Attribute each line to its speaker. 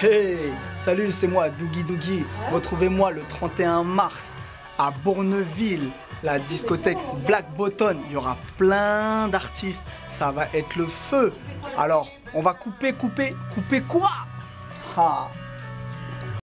Speaker 1: Hey, salut, c'est moi, Dougie Dougie. Retrouvez-moi le 31 mars à Bourneville, la discothèque Black Button. Il y aura plein d'artistes. Ça va être le feu. Alors, on va couper, couper, couper quoi? Ah